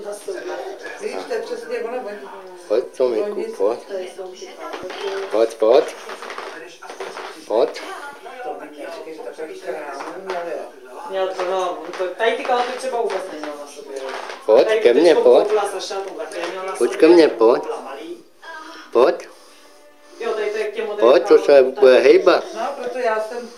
sebou na. Víš, to je přesně ono. Pojď, Tomiku, pojď. To. Prostě- pojď, pojď. Pojď. Měl to, no, to, tady ty kalhoty třeba vůbec neměl na sobě. Pojď ke mně, pojď. Pojď ke mně, pojď. Pojď. Jo, tady to je k těm Pojď, to se bude hejbat. No, proto já jsem